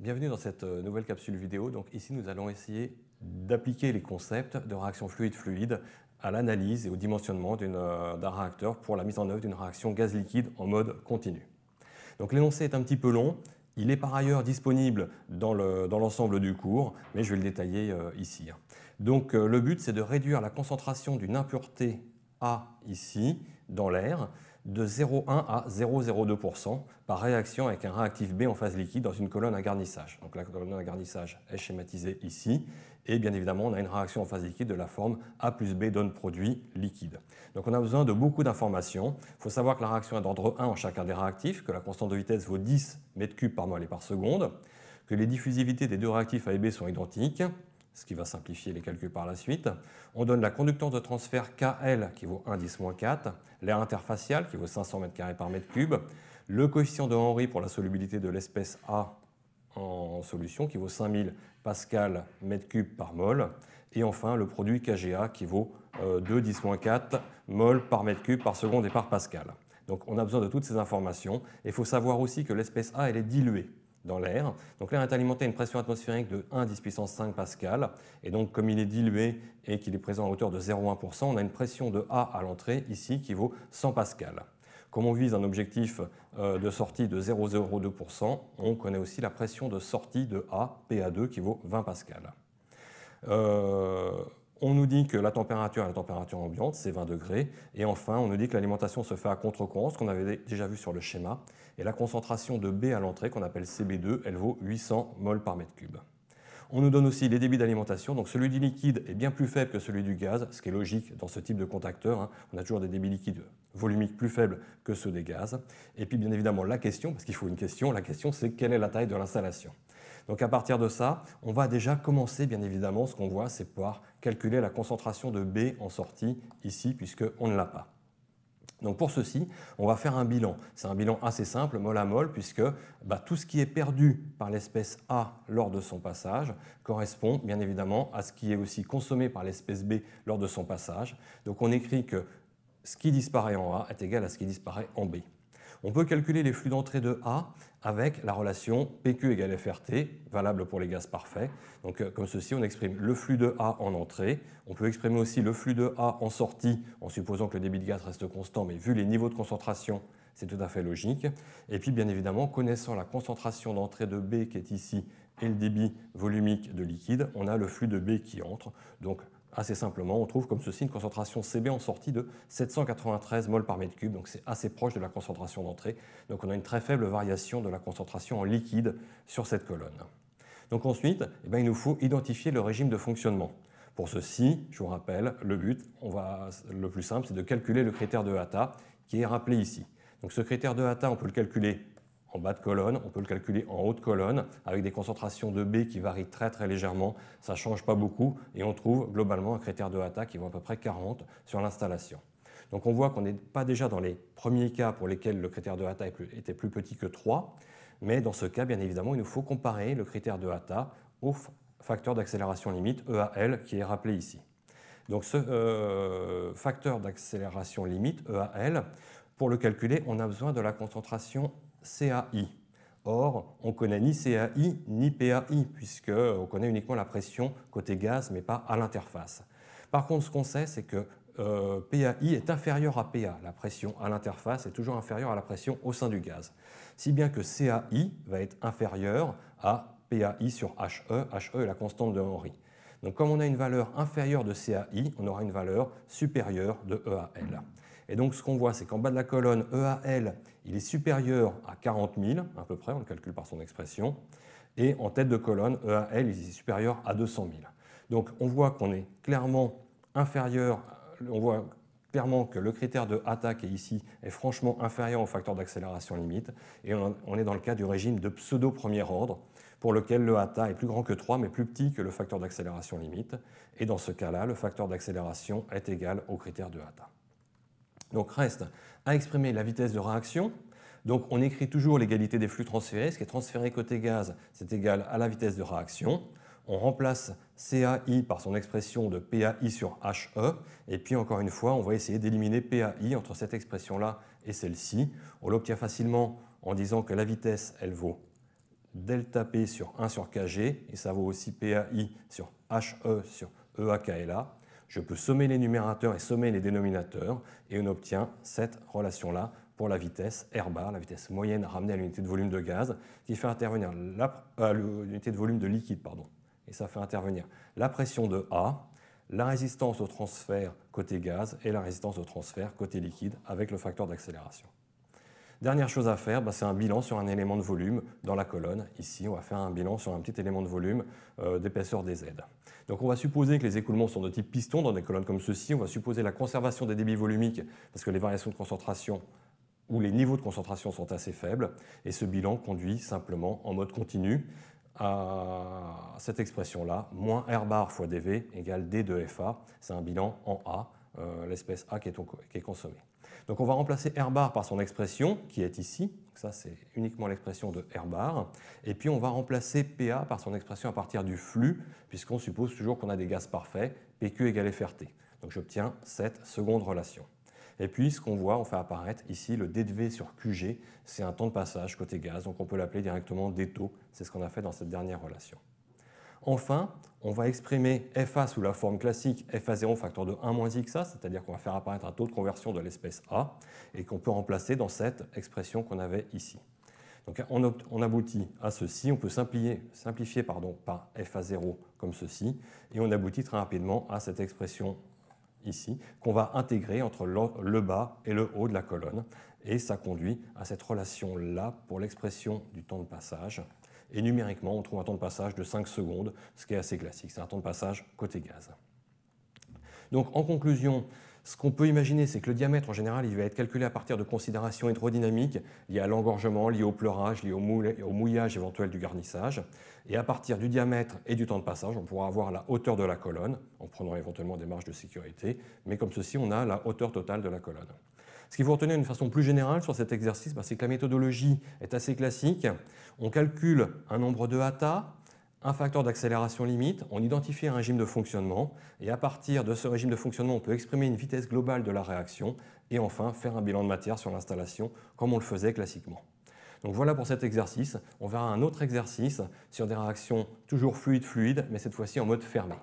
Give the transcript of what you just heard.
Bienvenue dans cette euh, nouvelle capsule vidéo. Donc ici, nous allons essayer d'appliquer les concepts de réaction fluide-fluide à l'analyse et au dimensionnement euh, d'un réacteur pour la mise en œuvre d'une réaction gaz liquide en mode continu. Donc l'énoncé est un petit peu long. Il est par ailleurs disponible dans l'ensemble du cours, mais je vais le détailler euh, ici. Donc le but, c'est de réduire la concentration d'une impureté A ici dans l'air de 0,1 à 0,02% par réaction avec un réactif B en phase liquide dans une colonne à garnissage. Donc la colonne à garnissage est schématisée ici. Et bien évidemment, on a une réaction en phase liquide de la forme A plus B donne produit liquide. Donc on a besoin de beaucoup d'informations. Il faut savoir que la réaction est d'ordre 1 en chacun des réactifs, que la constante de vitesse vaut 10 m3 par mol et par seconde, que les diffusivités des deux réactifs A et B sont identiques, ce qui va simplifier les calculs par la suite. On donne la conductance de transfert KL qui vaut 1 10 4, l'air interfacial qui vaut 500 m2 par mètre cube, le coefficient de Henry pour la solubilité de l'espèce A en solution qui vaut 5000 pascal mètre cube par mol, et enfin le produit KGA qui vaut 2 10 4 mol par mètre cube par seconde et par pascal. Donc on a besoin de toutes ces informations. Il faut savoir aussi que l'espèce A elle est diluée dans l'air. Donc l'air est alimenté à une pression atmosphérique de 1 10 puissance 5 pascal. Et donc comme il est dilué et qu'il est présent à hauteur de 0,1%, on a une pression de A à l'entrée ici qui vaut 100 pascal. Comme on vise un objectif euh, de sortie de 0,02%, on connaît aussi la pression de sortie de A, PA2, qui vaut 20 pascal. Euh, on nous dit que la température est la température ambiante, c'est 20 degrés. Et enfin, on nous dit que l'alimentation se fait à contre-courant, ce qu'on avait déjà vu sur le schéma. Et la concentration de B à l'entrée, qu'on appelle CB2, elle vaut 800 mol par mètre cube. On nous donne aussi les débits d'alimentation. Donc celui du liquide est bien plus faible que celui du gaz, ce qui est logique dans ce type de contacteur. Hein. On a toujours des débits liquides volumiques plus faibles que ceux des gaz. Et puis bien évidemment la question, parce qu'il faut une question, la question c'est quelle est la taille de l'installation? Donc à partir de ça, on va déjà commencer, bien évidemment, ce qu'on voit, c'est pouvoir calculer la concentration de B en sortie ici, puisqu'on ne l'a pas. Donc pour ceci, on va faire un bilan. C'est un bilan assez simple, mol à mol, puisque bah, tout ce qui est perdu par l'espèce A lors de son passage correspond bien évidemment à ce qui est aussi consommé par l'espèce B lors de son passage. Donc on écrit que ce qui disparaît en A est égal à ce qui disparaît en B. On peut calculer les flux d'entrée de A avec la relation PQ égale FRT, valable pour les gaz parfaits. Donc, euh, comme ceci, on exprime le flux de A en entrée. On peut exprimer aussi le flux de A en sortie, en supposant que le débit de gaz reste constant, mais vu les niveaux de concentration, c'est tout à fait logique. Et puis, bien évidemment, connaissant la concentration d'entrée de B qui est ici et le débit volumique de liquide, on a le flux de B qui entre. Donc, assez simplement, on trouve comme ceci une concentration CB en sortie de 793 mol par mètre cube, donc c'est assez proche de la concentration d'entrée. Donc on a une très faible variation de la concentration en liquide sur cette colonne. Donc ensuite, eh bien, il nous faut identifier le régime de fonctionnement. Pour ceci, je vous rappelle, le but, on va, le plus simple, c'est de calculer le critère de Hata qui est rappelé ici. Donc ce critère de Hata, on peut le calculer en bas de colonne, on peut le calculer en haut de colonne avec des concentrations de B qui varient très très légèrement, ça ne change pas beaucoup et on trouve globalement un critère de Hata qui vaut à peu près 40 sur l'installation. Donc on voit qu'on n'est pas déjà dans les premiers cas pour lesquels le critère de Hata était plus petit que 3, mais dans ce cas, bien évidemment, il nous faut comparer le critère de Hata au facteur d'accélération limite, EAL, qui est rappelé ici. Donc ce euh, facteur d'accélération limite, EAL, pour le calculer, on a besoin de la concentration CAI. Or, on connaît ni CAI ni PAI, puisqu'on connaît uniquement la pression côté gaz, mais pas à l'interface. Par contre, ce qu'on sait, c'est que euh, PAI est inférieur à PA. La pression à l'interface est toujours inférieure à la pression au sein du gaz. Si bien que CAI va être inférieur à PAI sur HE. HE est la constante de Henry. Donc comme on a une valeur inférieure de CAI, on aura une valeur supérieure de EAL. Et donc ce qu'on voit, c'est qu'en bas de la colonne, EAL, il est supérieur à 40 000, à peu près, on le calcule par son expression, et en tête de colonne, EAL, il est supérieur à 200 000. Donc on voit qu'on est clairement inférieur, on voit clairement que le critère de attaque est ici est franchement inférieur au facteur d'accélération limite, et on est dans le cas du régime de pseudo-premier ordre, pour lequel le ATA est plus grand que 3, mais plus petit que le facteur d'accélération limite, et dans ce cas-là, le facteur d'accélération est égal au critère de ATA. Donc reste à exprimer la vitesse de réaction. Donc on écrit toujours l'égalité des flux transférés. Ce qui est transféré côté gaz, c'est égal à la vitesse de réaction. On remplace CAI par son expression de PAI sur HE. Et puis encore une fois, on va essayer d'éliminer PAI entre cette expression-là et celle-ci. On l'obtient facilement en disant que la vitesse, elle vaut delta P sur 1 sur Kg, et ça vaut aussi PAI sur HE sur EAKLA. Je peux sommer les numérateurs et sommer les dénominateurs, et on obtient cette relation-là pour la vitesse R bar, la vitesse moyenne ramenée à l'unité de volume de gaz, qui fait intervenir l'unité de volume de liquide, pardon. Et ça fait intervenir la pression de A, la résistance au transfert côté gaz et la résistance au transfert côté liquide avec le facteur d'accélération. Dernière chose à faire, bah, c'est un bilan sur un élément de volume dans la colonne. Ici, on va faire un bilan sur un petit élément de volume euh, d'épaisseur des Z. Donc on va supposer que les écoulements sont de type piston dans des colonnes comme ceci. On va supposer la conservation des débits volumiques parce que les variations de concentration où les niveaux de concentration sont assez faibles, et ce bilan conduit simplement en mode continu à cette expression-là, moins R bar fois dV égale D de FA, c'est un bilan en A, euh, l'espèce A qui est, consommée. Donc on va remplacer R bar par son expression qui est ici, ça c'est uniquement l'expression de R bar, et puis on va remplacer PA par son expression à partir du flux, puisqu'on suppose toujours qu'on a des gaz parfaits, PQ égale FRT. Donc j'obtiens cette seconde relation. Et puis, ce qu'on voit, on fait apparaître ici le d de V sur QG, c'est un temps de passage côté gaz, donc on peut l'appeler directement d taux, c'est ce qu'on a fait dans cette dernière relation. Enfin, on va exprimer FA sous la forme classique FA0 facteur de 1 moins XA, c'est-à-dire qu'on va faire apparaître un taux de conversion de l'espèce A et qu'on peut remplacer dans cette expression qu'on avait ici. Donc on, aboutit à ceci, on peut simplifier, par FA0 comme ceci, et on aboutit très rapidement à cette expression ici, qu'on va intégrer entre le bas et le haut de la colonne. Et ça conduit à cette relation-là pour l'expression du temps de passage. Et numériquement, on trouve un temps de passage de 5 secondes, ce qui est assez classique. C'est un temps de passage côté gaz. Donc en conclusion, ce qu'on peut imaginer, c'est que le diamètre, en général, il va être calculé à partir de considérations hydrodynamiques liées à l'engorgement, liées au pleurage, liées au mouillage éventuel du garnissage. Et à partir du diamètre et du temps de passage, on pourra avoir la hauteur de la colonne, en prenant éventuellement des marges de sécurité. Mais comme ceci, on a la hauteur totale de la colonne. Ce qu'il faut retenir d'une façon plus générale sur cet exercice, bah, c'est que la méthodologie est assez classique. On calcule un nombre de hata, un facteur d'accélération limite, on identifie un régime de fonctionnement, et à partir de ce régime de fonctionnement, on peut exprimer une vitesse globale de la réaction, et enfin faire un bilan de matière sur l'installation, comme on le faisait classiquement. Donc voilà pour cet exercice. On verra un autre exercice sur des réactions toujours fluides-fluides, mais cette fois-ci en mode fermé.